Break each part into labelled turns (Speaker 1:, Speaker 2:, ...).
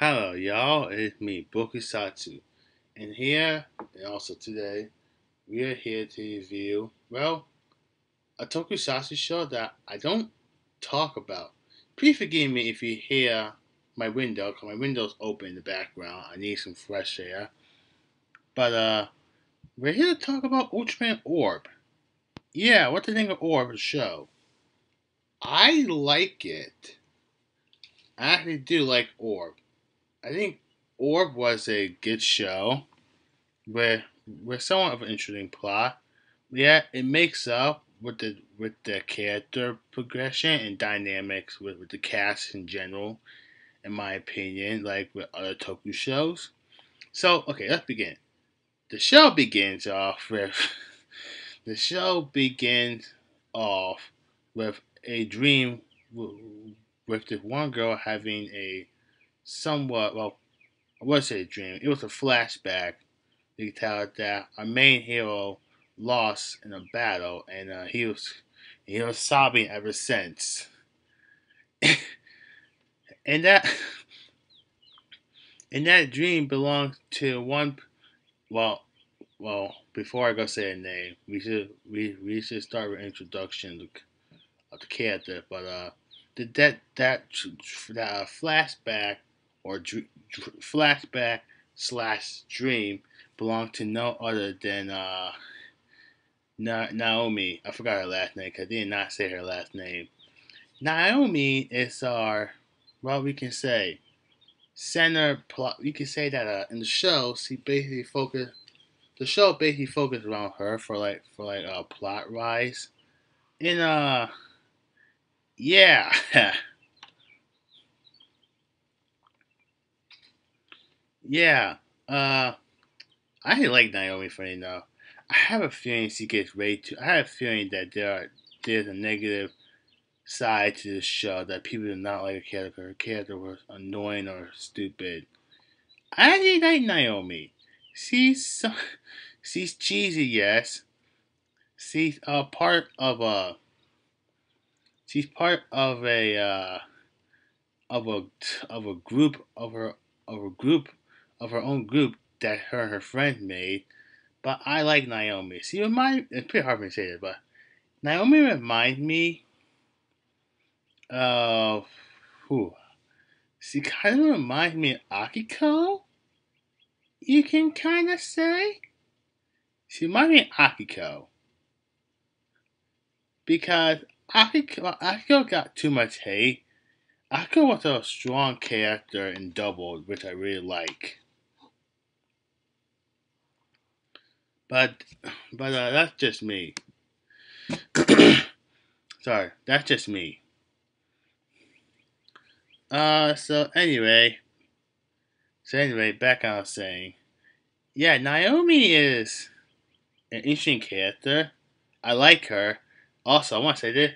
Speaker 1: Hello, y'all. It's me, Brokusatsu. And here, and also today, we are here to review, well, a tokusatsu show that I don't talk about. Please forgive me if you hear my window, because my window's open in the background. I need some fresh air. But, uh, we're here to talk about Ultraman Orb. Yeah, what do you think of Orb, the show? I like it. I actually do like Orb. I think Orb was a good show with with somewhat of an interesting plot. Yeah, it makes up with the with the character progression and dynamics with, with the cast in general, in my opinion, like with other Toku shows. So okay, let's begin. The show begins off with the show begins off with a dream with this one girl having a somewhat well, I wouldn't say a dream. It was a flashback. You can tell that our main hero lost in a battle, and uh, he was he was sobbing ever since. and that and that dream belonged to one. Well, well. Before I go say a name, we should we, we should start with introduction of the character. But uh, the, that that that uh, flashback or dr- dr- flashback slash dream belonged to no other than uh, Na- Naomi. I forgot her last name because I did not say her last name. Naomi is our, well, we can say, center plot. We can say that uh, in the show, she basically focused. The show basically focused around her for like for like uh, plot rise. In uh, yeah. Yeah, uh, I like Naomi funny enough. I have a feeling she gets way too. I have a feeling that there are there's a negative side to the show that people do not like her character. Her character was annoying or stupid. I actually like Naomi. She's so, she's cheesy, yes. She's a part of a. She's part of a uh, of a of a group of her of a group of her own group that her and her friends made. But I like Naomi. She remind it's pretty hard for me to say this, but Naomi reminds me of who? She kind of reminds me of Akiko. You can kind of say. She reminds me of Akiko. Because Akiko, Akiko got too much hate. Akiko was a strong character in Double, which I really like. But but uh, that's just me. Sorry, that's just me. Uh, so anyway, so anyway, back on saying, yeah, Naomi is an interesting character. I like her. Also, I want to say this: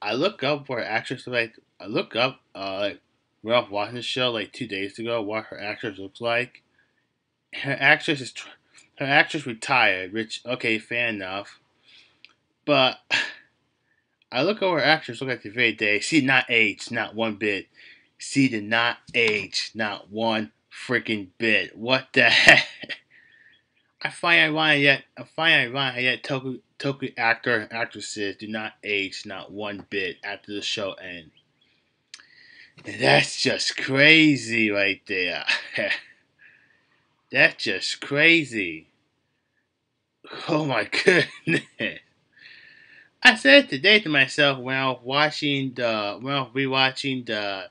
Speaker 1: I look up for actress. Like I look up, uh, like when was watching the show like two days ago, what her actress looks like. Her actress is. Tr- her actress retired, which okay, fair enough. But I look over her actress, look at the very day. She did not age, not one bit. She did not age, not one freaking bit. What the heck? I find ironic yet I find ironic yet Toku Toku actor and actresses do not age not one bit after the show ends. And that's just crazy right there. That's just crazy. Oh my goodness. I said today to myself when I was watching the when I was rewatching the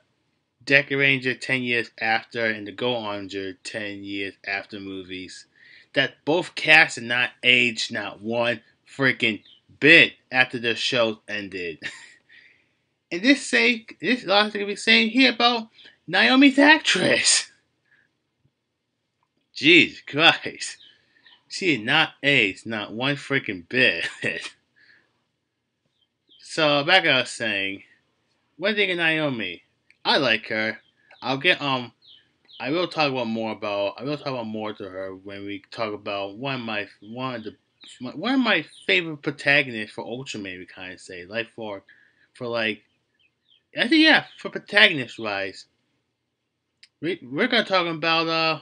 Speaker 1: Deca Ranger ten years after and the Go Onger ten years after movies that both casts had not aged not one freaking bit after the show ended. and this say this last thing we saying here about Naomi's actress. Jesus Christ. She did not age not one freaking bit. so back I was saying, one thing in Naomi, I like her. I'll get um I will talk about more about I will talk about more to her when we talk about one of my one of the one of my favorite protagonists for Ultraman we kinda say. Like for for like I think yeah, for protagonist wise. we, we're gonna talk about uh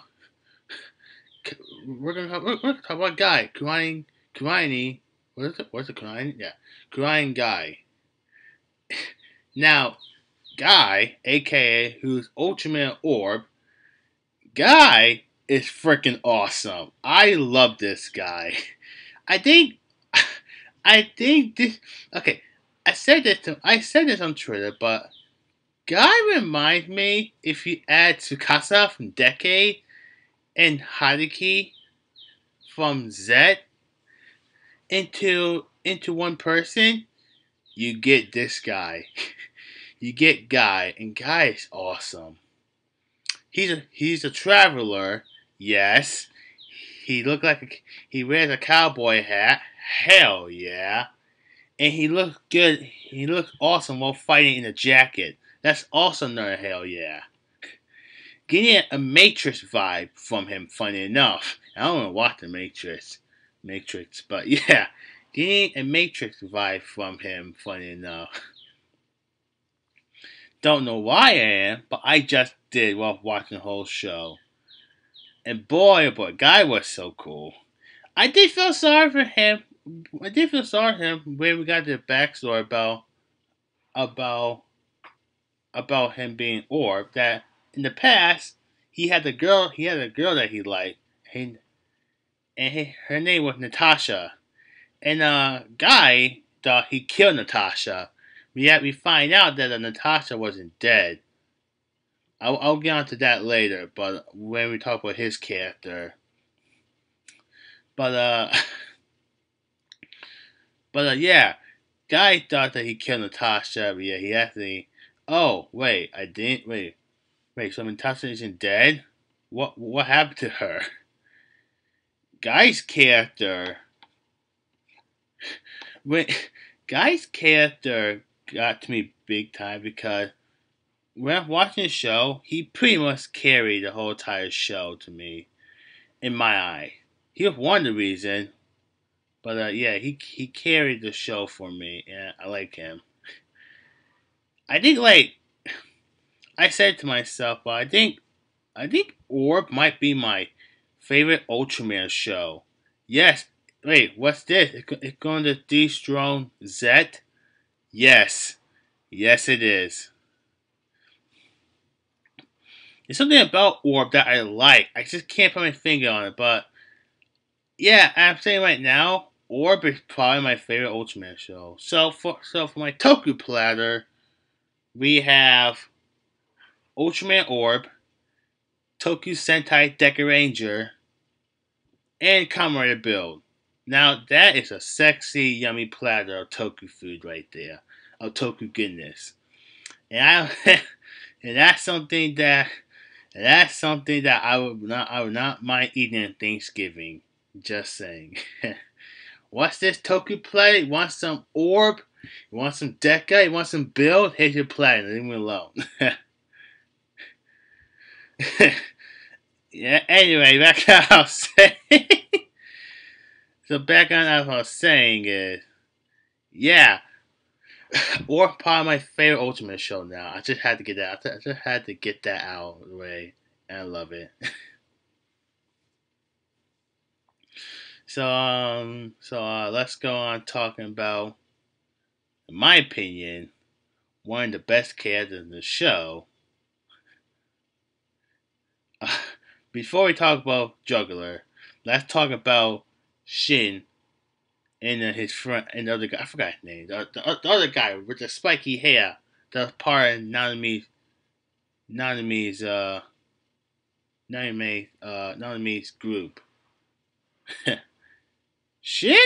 Speaker 1: we're gonna talk, we're, gonna talk about guy. Crying crying what is it what's it crying yeah crying guy. Now guy aka who's ultimate orb guy is freaking awesome. I love this guy. I think i think this okay i said this to, i said this on twitter but guy reminds me if you add Tsukasa from Decade and Haruki from Z into into one person, you get this guy. you get Guy, and Guy is awesome. He's a he's a traveler, yes. He look like a, he wears a cowboy hat. Hell yeah. And he looks good. He looks awesome while fighting in a jacket. That's also another hell yeah. Getting a Matrix vibe from him, funny enough. I don't know what the Matrix, Matrix, but yeah, getting a Matrix vibe from him, funny enough. Don't know why I am, but I just did while watching the whole show. And boy, oh boy, guy was so cool. I did feel sorry for him. I did feel sorry for him when we got the backstory about about about him being Orb that in the past he had a girl he had a girl that he liked. And and he, her name was Natasha. And a guy thought he killed Natasha. Yet we find out that uh, Natasha wasn't dead. I'll, I'll get onto that later but when we talk about his character. But uh but uh yeah guy thought that he killed Natasha but yeah he actually Oh, wait, I didn't. Wait, wait. So Natasha isn't dead. What what happened to her? Guy's character. When Guy's character got to me big time because when I'm watching the show, he pretty much carried the whole entire show to me, in my eye. He was one of the reason, but uh, yeah, he he carried the show for me, and I like him. I think like I said to myself, well, I think I think Orb might be my favorite Ultraman show. Yes. Wait, what's this? It's it going to dethrone Z? Yes. Yes, it is. There's something about Orb that I like. I just can't put my finger on it, but yeah, I'm saying right now, Orb is probably my favorite Ultraman show. So for so for my Toku platter, we have Ultraman Orb, Toku Sentai Deca Ranger, and Kamen Build. Now that is a sexy, yummy platter of Toku food right there, of Toku goodness, and I, and that's something that, that's something that I would not, I would not mind eating on Thanksgiving. Just saying. What's this Toku plate? Want some orb? You want some Deca? You want some build? Here's your plan. Leave me alone. yeah, anyway, back on what I was saying. so back on what I was saying is, yeah, or probably my favorite Ultimate show now. I just had to get that. I just had to get that out of the way, and I love it. so um, so uh, let's go on talking about in my opinion, one of the best characters in the show. Before we talk about Juggler, let's talk about Shin and uh, his friend and the other guy. I forgot his name. The, the, the other guy with the spiky hair. The part of Nanami's Nanami's uh Nanami uh Nanami's group. Shin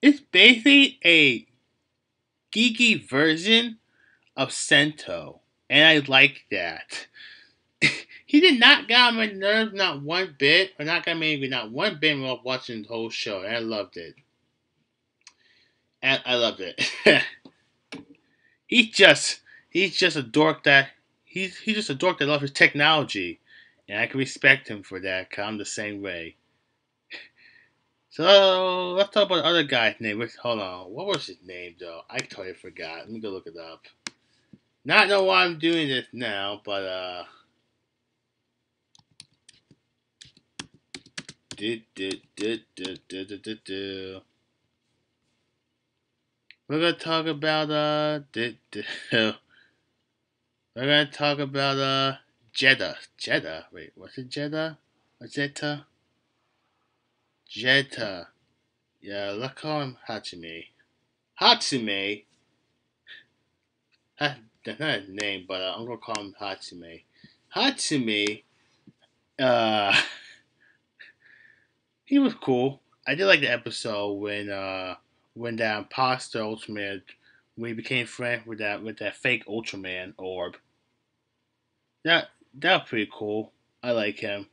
Speaker 1: is basically a geeky version of Sento, and I like that. he did not get on my nerves not one bit, or not got me not one bit while watching the whole show, and I loved it. And I loved it. he's just he's just a dork that he's he's just a dork that loves his technology, and I can respect him for that. Cause I'm the same way. So let's talk about the other guy's name. Hold on, what was his name though? I totally forgot. Let me go look it up. Not know why I'm doing this now, but uh, We're gonna talk about uh, do, do. we're gonna talk about uh, Jeddah. Jeddah. Wait, what's it? Jeddah? Or Jetta? Jetta. Yeah, let's call him Hatsune. Hatsune. That's not his name, but uh, I'm gonna call him Hatsune. Hatsune. Uh, he was cool. I did like the episode when uh when that imposter Ultraman when he became friends with that with that fake Ultraman orb. That that was pretty cool. I like him.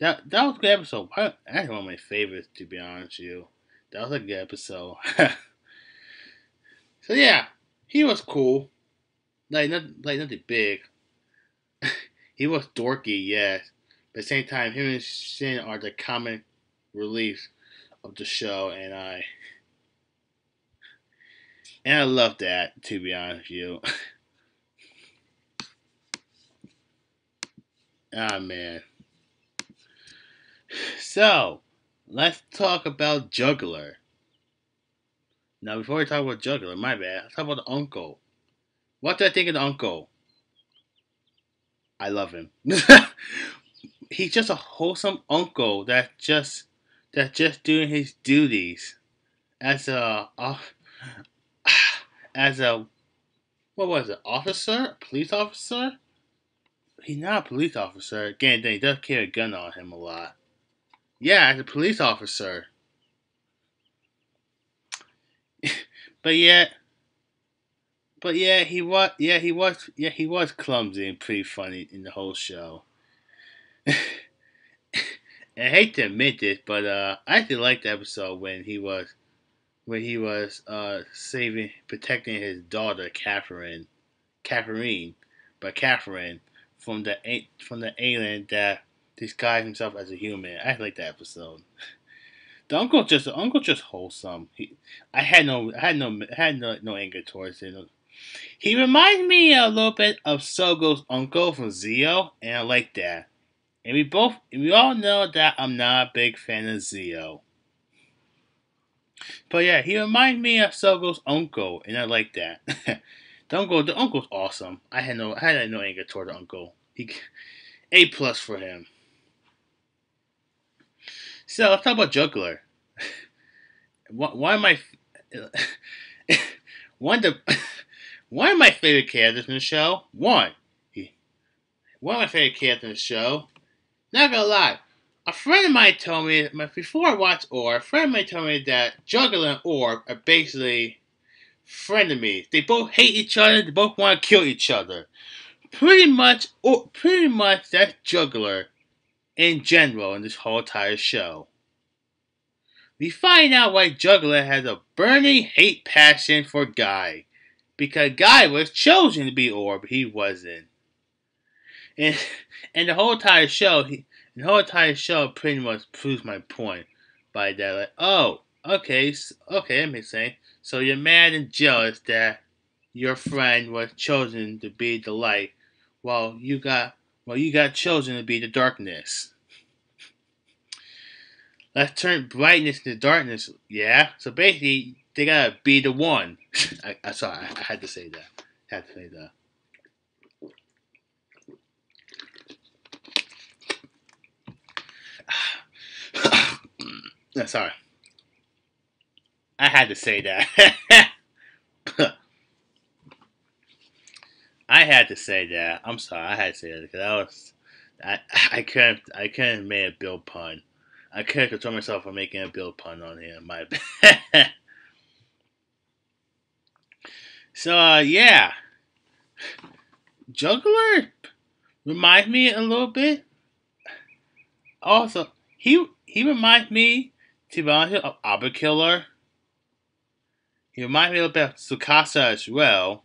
Speaker 1: That that was a good episode. That's one of my favorites, to be honest with you. That was a good episode. so yeah, he was cool. Like not like nothing big. he was dorky, yes. But at the same time, him and Shin are the comic relief of the show, and I and I love that. To be honest with you. Ah, man. So, let's talk about Juggler. Now, before we talk about Juggler, my bad, let's talk about the uncle. What do I think of the uncle? I love him. He's just a wholesome uncle that just that just doing his duties as a uh, as a what was it officer police officer he's not a police officer. Again, he does carry a gun on him a lot. Yeah, as a police officer. but yet, but yeah, he was. Yeah, he was. Yeah, he was clumsy and pretty funny in the whole show. I hate to admit this, but uh, I actually liked the episode when he was when he was uh, saving, protecting his daughter, Catherine, Catherine, but Catherine from the from the alien that disguised himself as a human. I like that episode. The uncle just the uncle just wholesome. He, I had no I had no I had no, no anger towards him. He reminds me a little bit of Sogo's uncle from Zi-O, and I like that. And we both we all know that I'm not a big fan of Zi-O. But yeah, he reminds me of Sogo's uncle, and I like that. The uncle, the uncle's awesome. I had no, I had no anger toward the uncle. He, a plus for him. So let's talk about Juggler. One of my, one of the, one of my favorite characters in the show. One, one of my favorite characters in the show. Not gonna lie, a friend of mine told me before I watched Orb, a friend of mine told me that Juggler and Orb are basically frenemies. They both hate each other. They both want to kill each other. Pretty much, or pretty much, that's Juggler in general in this whole entire show. We find out why Juggler has a burning hate passion for Guy. Because Guy was chosen to be Orb, he wasn't. And and the whole entire show, he, the whole entire show pretty much proves my point by that. Like, oh, okay, okay, that makes sense. So you're mad and jealous that your friend was chosen to be the light, while you got well you got chosen to be the darkness. Let's turn brightness into darkness. Yeah. So basically, they gotta be the one. I, I sorry, I, I had to say that. I had to say that. sorry. I had to say that. I had to say that. I'm sorry. I had to say that because I was, I, I couldn't, I couldn't make a Build pun. I couldn't control myself from making a Build pun on him. My bad. so uh, yeah, Juggler reminds me a little bit. Also, he he reminds me to be honest of Abare Killer he reminded me a little bit of Tsukasa as well.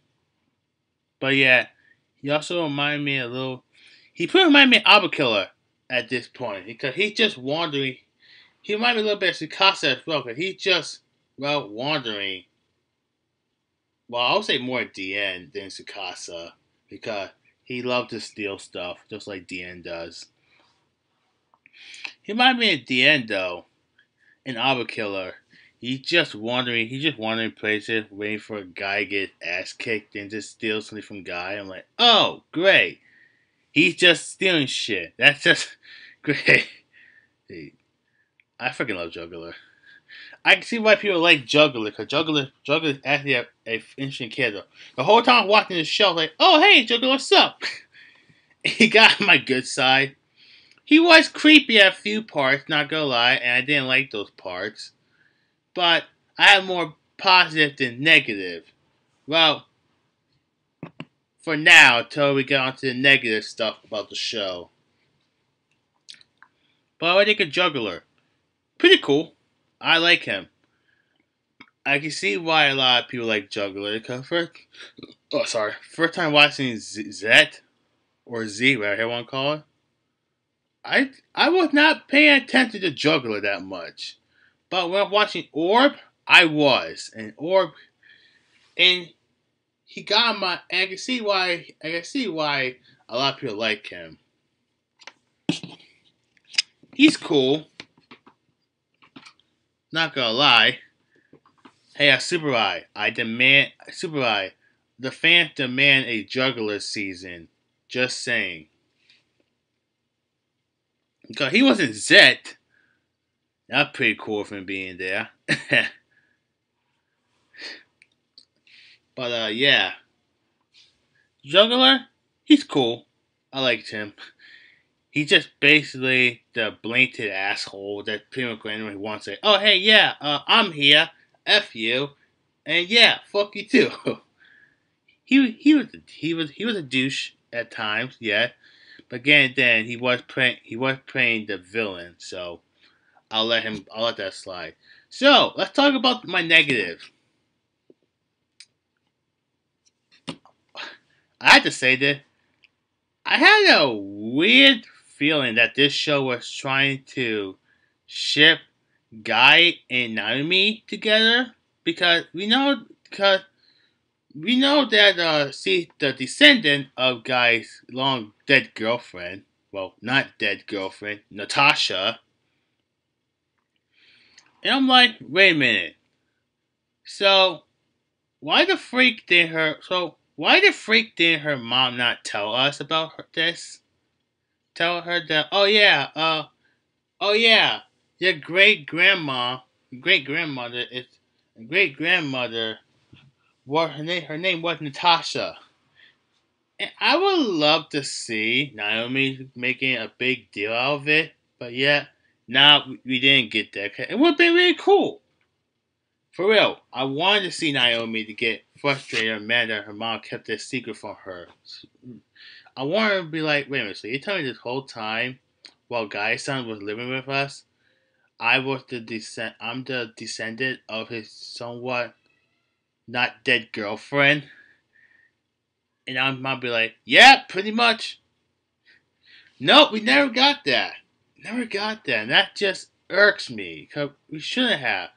Speaker 1: But yeah, he also reminded me a little. He pretty reminded me of Abare Killer at this point because he's just wandering. He reminded me a little bit of Tsukasa as well because he's just well wandering. Well, I would say more Diend than Tsukasa because he loved to steal stuff just like Diend does. He might be at the end though, an Abare Killer. He's just wandering. He's just wandering places, waiting for a guy to get ass kicked and just steal something from guy. I'm like, oh, great. He's just stealing shit. That's just great. I freaking love Juggler. I can see why people like Juggler, because Juggler, Juggler is actually a, a interesting character. The whole time I'm watching the show, like, oh, hey, Juggler, what's up? he got my good side. He was creepy at a few parts, not gonna lie, and I didn't like those parts. But I have more positive than negative. Well, for now, until we get onto the negative stuff about the show. But I think a juggler. Pretty cool. I like him. I can see why a lot of people like Juggler. Because first, oh sorry, first time watching Z, Z or Z, whatever you want to call it. I I was not paying attention to Juggler that much, but when I'm watching Orb, I was, and Orb, and he got my. I can see why. I can see why a lot of people like him. He's cool. Not gonna lie. Hey, I Tsuburaya. I demand Tsuburaya. The fans demand a juggler season. Just saying. Because he wasn't Zet. That's pretty cool for him being there. but uh yeah. Juggler, he's cool. I liked him. He's just basically the blatant asshole that pretty much anyone wants to say, oh hey yeah, uh, I'm here, F you, and yeah, fuck you too. he he was he was he was a douche at times, yeah. But again, then he was playing he was playing the villain, so I'll let him I'll let that slide. So let's talk about my negative. I had to say that I had a weird feeling that this show was trying to ship Guy and Naomi together because we know because we know that uh see the descendant of Guy's long dead girlfriend, well not dead girlfriend, Natasha. And I'm like, wait a minute. So why the freak did her so why the freak did her mom not tell us about her, this? Tell her that oh yeah, uh oh yeah, your great grandma great grandmother is great grandmother what her name her name was Natasha. And I would love to see Naomi making a big deal out of it, but yet now we didn't get that. It would have been really cool. For real, I wanted to see Naomi to get frustrated and mad that her mom kept this secret from her. I wanted to be like, wait a minute, so you're telling me this whole time while Guy's son was living with us, I was the descent I'm the descendant of his somewhat not dead girlfriend. And I might be like, yeah, pretty much. Nope, we never got that. Never got that. And that just irks me. Cause we shouldn't have.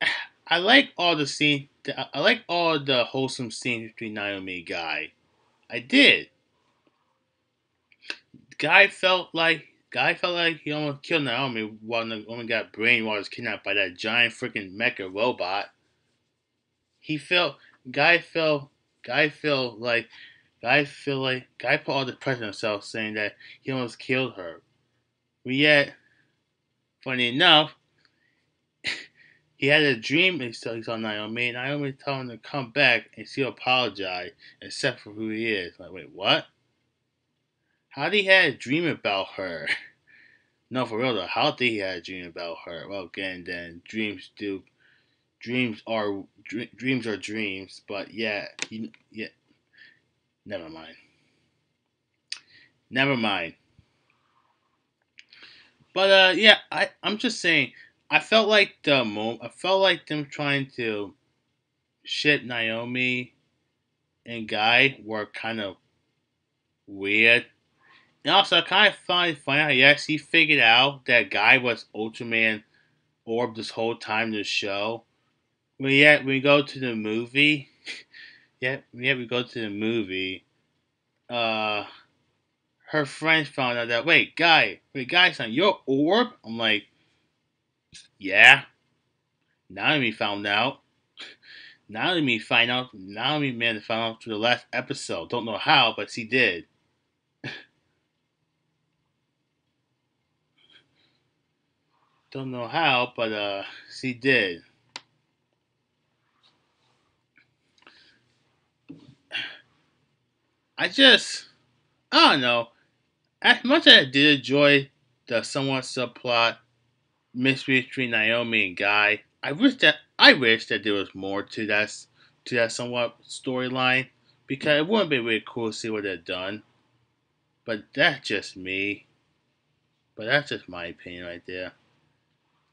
Speaker 1: I like all the scene. I like all the wholesome scenes between Naomi and Guy. I did. Guy felt like Guy felt like he almost killed Naomi while Naomi got brainwashed, kidnapped by that giant freaking mecha robot he felt guy felt guy felt like guy feel like guy put all the pressure on himself saying that he almost killed her. But yet, funny enough, he had a dream and he saw Naomi, and Naomi told him to come back and she'll apologize, except for who he is. Like, wait, what? How did he have a dream about her? no, for real though, how did he have a dream about her? Well, again, then dreams do dreams are dreams are dreams, but yeah, yeah. Never mind. Never mind. But uh, yeah, I I'm just saying. I felt like the mo- I felt like them trying to shit Naomi and Guy were kind of weird. And also, I kind of find funny how yes, he figured out that Guy was Ultraman Orb this whole time in the show when yeah, we go to the movie, yeah, yeah, we go to the movie. Uh, her friends found out that wait, guy, wait, guy, son, your orb. I'm like, yeah. Naomi found out. Naomi find out. Naomi man found out through the last episode. Don't know how, but she did. Don't know how, but uh, she did. I just, I don't know. As much as I did enjoy the somewhat subplot mystery between Naomi and Guy, I wish that I wish that there was more to that to that somewhat storyline because it would have been really cool to see what they've done. But that's just me. But that's just my opinion right there.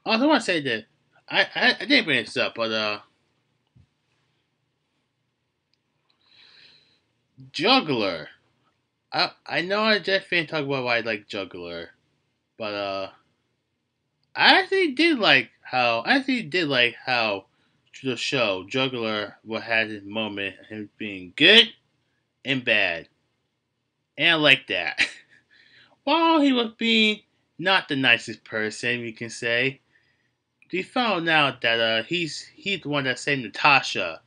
Speaker 1: Also, I want to say that I, I, I didn't bring this up, but uh, Juggler. I I know I definitely talk about why I like Juggler, but uh, I actually did like how I actually did like how the show Juggler what had his moment him being good and bad, and I like that. While he was being not the nicest person, we can say, we found out that uh, he's he's the one that saved Natasha.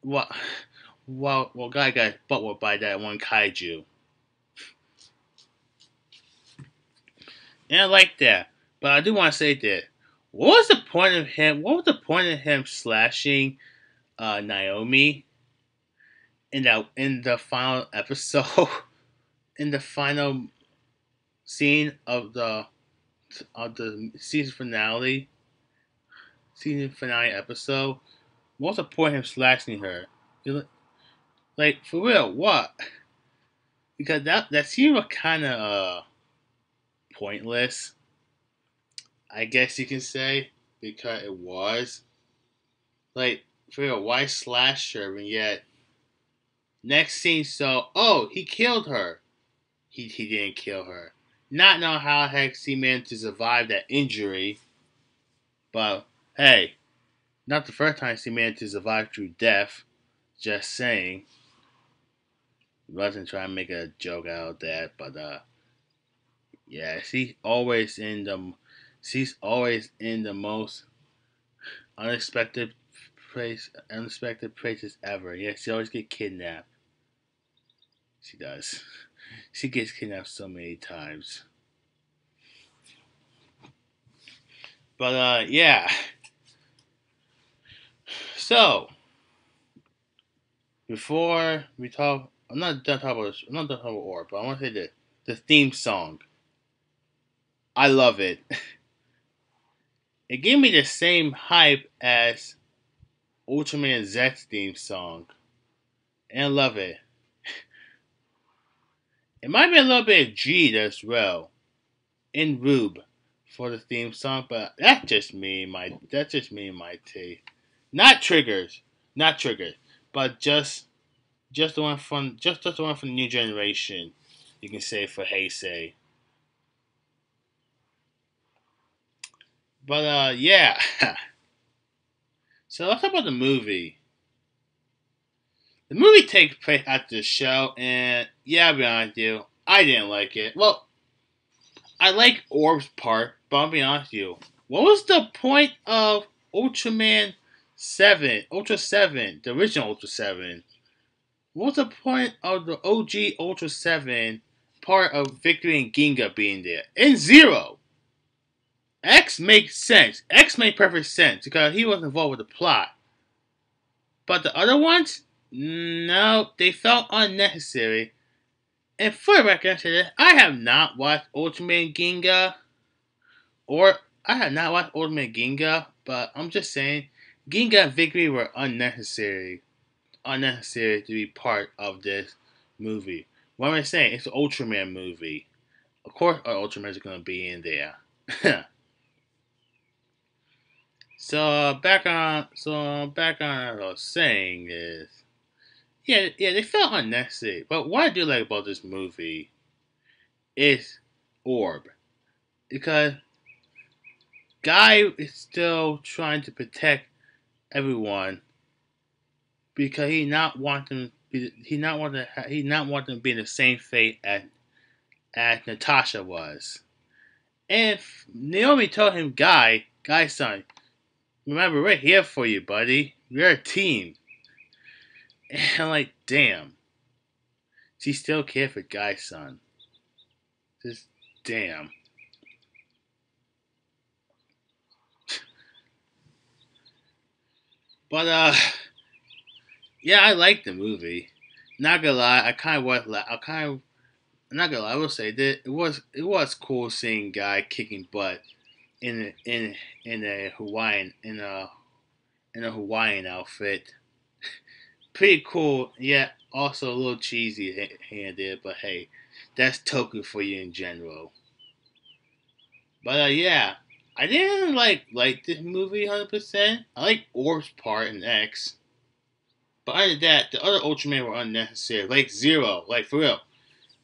Speaker 1: What? Well, well, guy got butt by that one kaiju. And I like that. But I do want to say that. What was the point of him? What was the point of him slashing uh, Naomi in that in the final episode? in the final scene of the of the season finale, season finale episode. What's the point of him slashing her? Like for real, what? Because that that seemed kind of uh, pointless. I guess you can say because it was. Like for real, why slash her and yet next scene? So oh, he killed her. He he didn't kill her. Not know how heck he managed to survive that injury. But hey, not the first time he managed to survive through death. Just saying wasn't trying to make a joke out of that, but uh, yeah, she's always in the, she's always in the most unexpected place, unexpected places ever. Yeah, she always get kidnapped. She does. She gets kidnapped so many times. But uh, yeah. So before we talk I'm not done talking about I'm not done talking about Orb, but I want to say the the theme song. I love it. it gave me the same hype as Ultraman Z's theme song, and I love it. It might be a little bit of G as well, in R/B for the theme song, but that's just me. My that's just me and my take. Not triggers, not triggers, but just just the one from just, just the one from the new generation. You can say for Heisei. But uh, yeah. so let's talk about the movie. The movie takes place at the show, and yeah, I'll be honest with you, I didn't like it. Well, I like Orb's part, but I'll be honest with you. What was the point of Ultraman 7, Ultra 7, the original Ultra 7? What's the point of the OG Ultra 7 part of Victory and Ginga being there? In Zero! X makes sense. X made perfect sense because he was involved with the plot. But the other ones? No, they felt unnecessary. And for the record, I have not watched Ultraman Ginga. Or, I have not watched Ultraman Ginga, but I'm just saying, Ginga and Victory were unnecessary unnecessary to be part of this movie. What am I saying? It's an Ultraman movie. Of course, our Ultramans going to be in there. so uh, back on, so back on what I was saying is, yeah, yeah, they felt unnecessary. But what I do like about this movie is Orb, because Guy is still trying to protect everyone because he not want them he not want to he not want them to be in the same fate as as Natasha was. And Naomi told him, Guy, Guy son, remember, we're here for you, buddy. We're a team. And like, damn. She still cared for Guy's son. Just damn. But uh yeah, I like the movie. Not gonna lie, I kind of was. I kind of. Not gonna lie. I will say that it was it was cool seeing guy kicking butt in in in a Hawaiian in a in a Hawaiian outfit. Pretty cool. Yeah, also a little cheesy handed, but hey, that's Toku for you in general. But uh, yeah, I didn't like like this movie hundred percent. I like Orb's part in X. But other than that, the other Ultraman were unnecessary. Like Zero, like for real.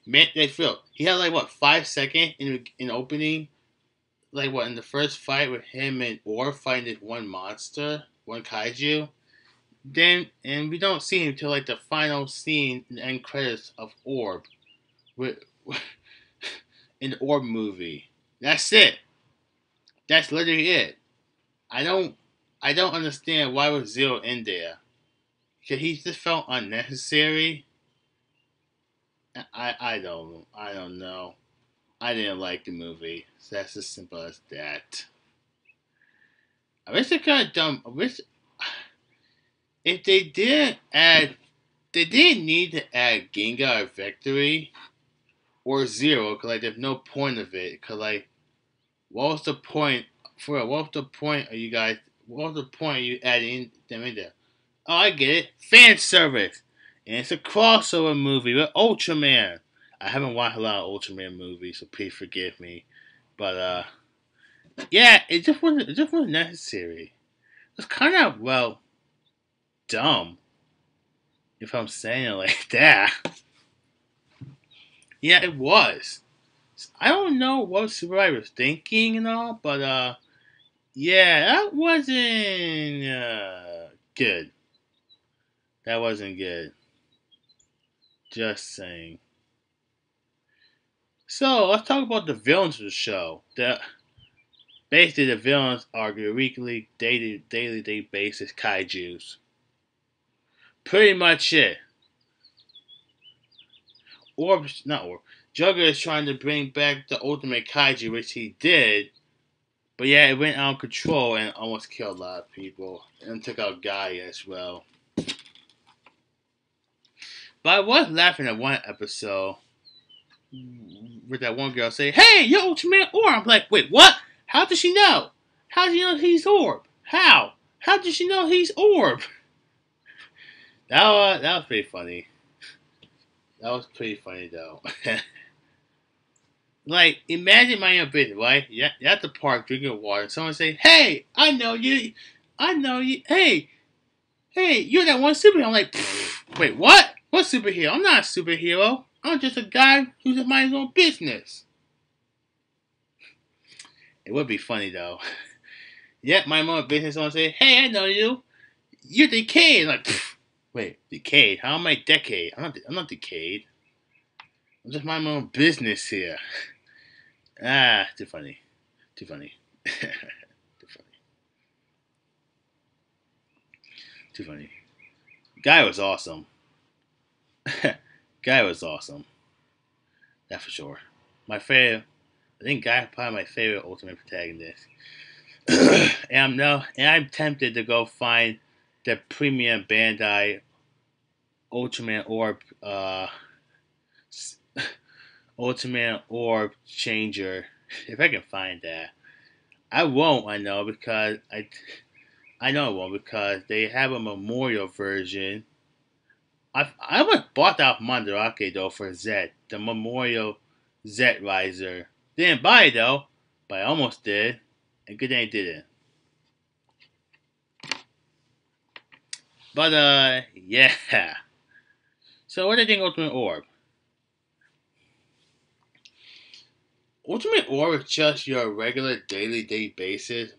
Speaker 1: Man, like for real. He had like what five second in in opening, like what in the first fight with him and Orb fighting this one monster, one kaiju. Then and we don't see him till like the final scene in the end credits of Orb, with in the Orb movie. That's it. That's literally it. I don't I don't understand why was Zero in there he just felt unnecessary. I I don't I don't know. I didn't like the movie. So that's as simple as that. I wish they kind of dumb. I wish if they didn't add, they didn't need to add Ginga or Victory or Zero because like there's no point of it. Because like, what was the point for? What was the point of you guys? What was the point of you adding them in there? Oh, I get it. Fan service. And it's a crossover movie with Ultraman. I haven't watched a lot of Ultraman movies, so please forgive me. But uh yeah, it just wasn't it just wasn't necessary. It's kind of well dumb. If I'm saying it like that. Yeah, it was. I don't know what Tsuburaya was thinking and all, but uh yeah, that wasn't uh, good. That wasn't good. Just saying. So let's talk about the villains of the show. The basically the villains are your weekly, daily, daily day basis kaiju's. Pretty much it. Orb, not Orb. Jugger is trying to bring back the ultimate kaiju, which he did. But yeah, it went out of control and almost killed a lot of people. And took out Guy as well. But I was laughing at one episode with that one girl say, "Hey, you're Ultraman Orb." I'm like, "Wait, what? How does she know? How does she know he's Orb? How? How does she know he's Orb?" That was that was pretty funny. That was pretty funny though. like, imagine my own business, right? Yeah, you're at the park drinking water, someone say, "Hey, I know you. I know you. Hey, hey, you're that one superhero." I'm like, "Wait, what?" What superhero? I'm not a superhero. I'm just a guy who's in my own business. It would be funny though. yep, my own business owner say, "Hey, I know you. You're Decade." Like, wait, Decade? How am I Decade? I'm not. I'm not Decade. I'm just my own business here. ah, too funny. Too funny. too funny. Too funny. Guy was awesome. Guy was awesome. That for sure. My favorite, I think Guy probably my favorite Ultimate protagonist. and I'm no, and I'm tempted to go find the premium Bandai Ultimate Orb, uh, Ultraman Orb Changer, if I can find that. I won't, I know, because I, I know I won't because they have a memorial version I I was bought that Mandarake though for Z, the Memorial Z Riser. Didn't buy it though, but I almost did. And good thing I didn't. But uh yeah. So what do you think Ultraman Orb? Ultraman Orb is just your regular daily day basis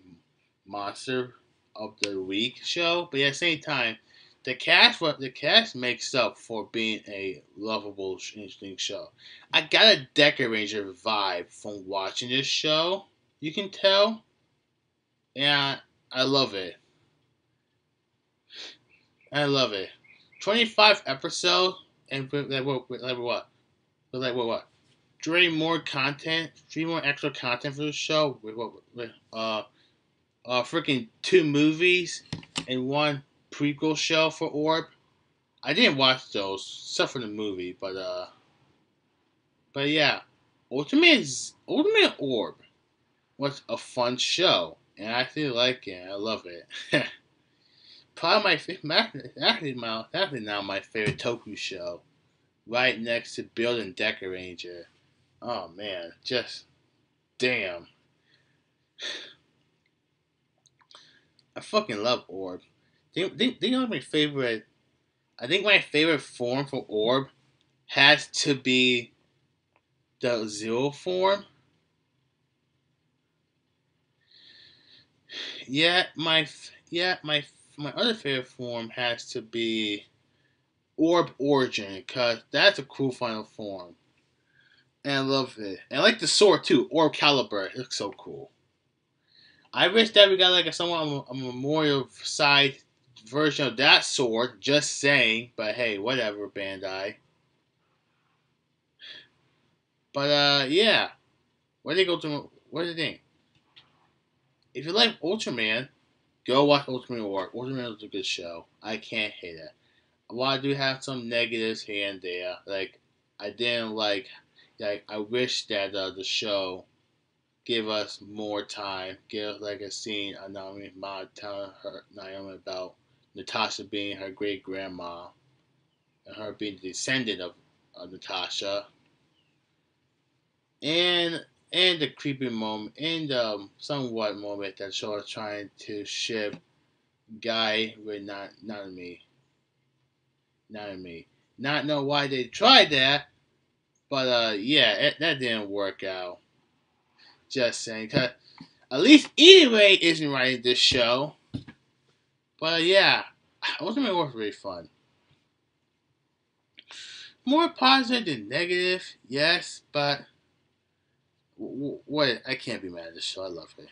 Speaker 1: monster of the week show, but at the same time, the cast what the cast makes up for being a lovable, interesting show. I got a Deca Ranger vibe from watching this show. You can tell, and I love it. I love it. Twenty five episodes and like what like what like what what three more content, three more extra content for the show with what with uh uh freaking two movies and one prequel show for Orb. I didn't watch those, except for the movie, but uh, but yeah, Ultraman Ultraman Orb was a fun show, and I actually like it. I love it. Probably my actually my actually now my favorite Toku show, right next to Building Dekaranger. Oh man, just damn. I fucking love Orb. Think, think, think of my favorite. I think my favorite form for orb has to be the zero form. Yeah, my yeah my my other favorite form has to be Orb Origin because that's a cool final form, and I love it. And I like the sword too, Orb Calibur. It looks so cool. I wish that we got like a somewhat a memorial side version of that sword. Just saying, but hey, whatever, Bandai. But uh, yeah. Do you go to? What do you think? If you like Ultraman, go watch Ultraman Orb. Ultraman is a good show. I can't hate it. While I do have some negatives here and there, like I didn't like, like I wish that uh, the show give us more time. Give like a scene of Naomi Ma telling her Naomi about Natasha being her great grandma, and her being the descendant of, of Natasha, and and the creepy moment, and the um, somewhat moment that Shaw trying to ship Guy with not not me, not me. Not know why they tried that, but uh, yeah, it, that didn't work out. Just saying, cause at least anyway isn't writing this show. But yeah, Ultraman was really fun. More positive than negative, yes, but what I can't be mad at this show. I love it.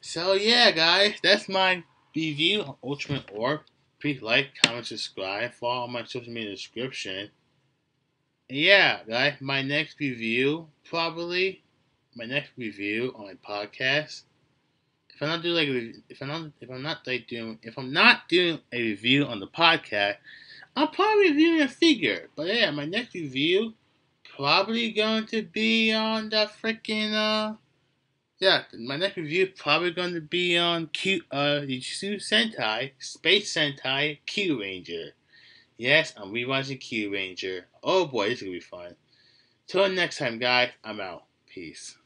Speaker 1: So yeah, guys, that's my review on Ultraman Orb. Please like, comment, subscribe, follow my social media description. And yeah, guys, my next review probably my next review on my podcast if I'm not doing like a, if I'm not if I'm not like doing if I'm not doing a review on the podcast, I'm probably reviewing a figure. But yeah, my next review probably going to be on the freaking uh yeah, my next review probably going to be on Q uh Sentai Space Sentai Kyuranger. Yes, I'm rewatching Kyuranger. Oh boy, this is gonna be fun. Till next time, guys. I'm out. Peace.